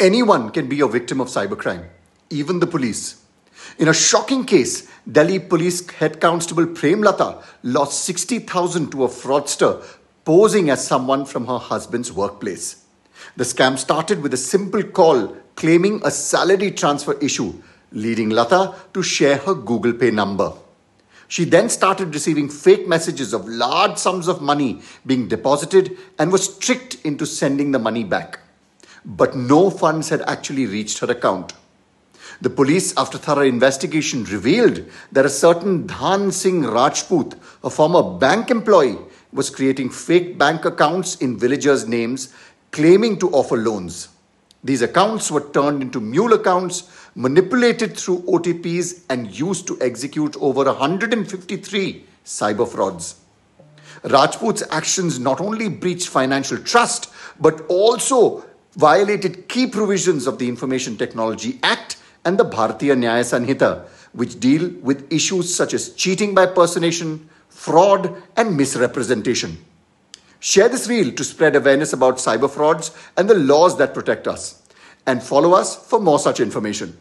Anyone can be a victim of cybercrime, even the police. In a shocking case, Delhi Police Head Constable Prem Premlata lost 60,000 to a fraudster posing as someone from her husband's workplace. The scam started with a simple call claiming a salary transfer issue, leading Lata to share her Google Pay number. She then started receiving fake messages of large sums of money being deposited and was tricked into sending the money back. But no funds had actually reached her account. The police, after thorough investigation, revealed that a certain Dhan Singh Rajput, a former bank employee, was creating fake bank accounts in villagers' names, claiming to offer loans. These accounts were turned into mule accounts, manipulated through OTPs, and used to execute over 153 cyber frauds. Rajput's actions not only breached financial trust, but also violated key provisions of the Information Technology Act and the Bharatiya Nyaya Sanhita, which deal with issues such as cheating by personation, fraud, and misrepresentation. Share this reel to spread awareness about cyber frauds and the laws that protect us. And follow us for more such information.